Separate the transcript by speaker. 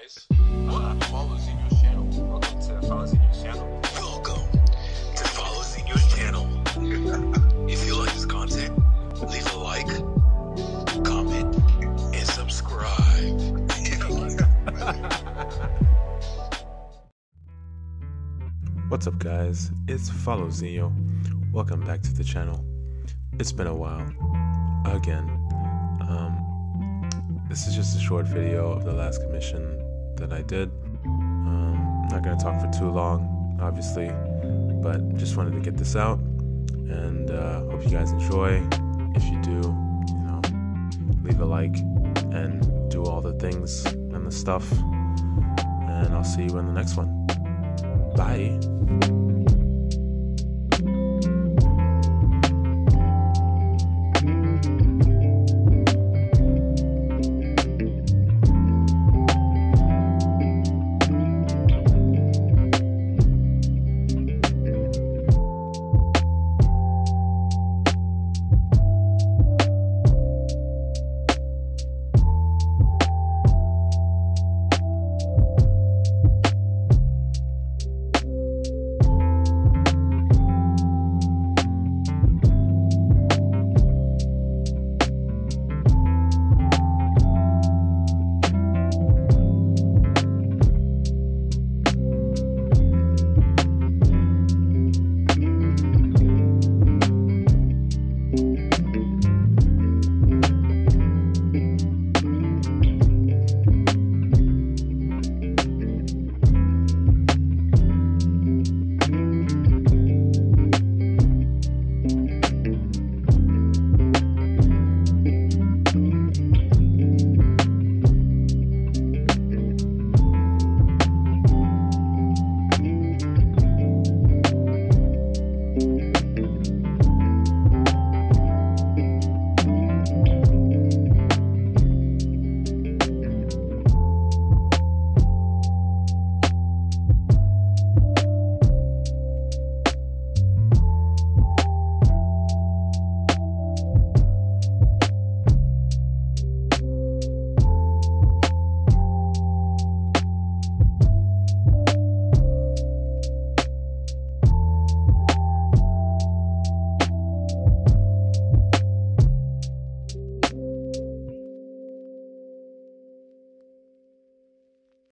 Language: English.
Speaker 1: guys. To Follow. Welcome to Falozinho's channel.
Speaker 2: Welcome to Falozinho's channel. if you like this content, leave a like, comment, and subscribe.
Speaker 3: What's up, guys? It's Falozinho. Welcome back to the channel. It's been a while. Again. Um, this is just a short video of the last commission that I did. Um, I'm not gonna talk for too long, obviously, but just wanted to get this out and uh, hope you guys enjoy. If you do, you know, leave a like and do all the things and the stuff. And I'll see you in the next one. Bye.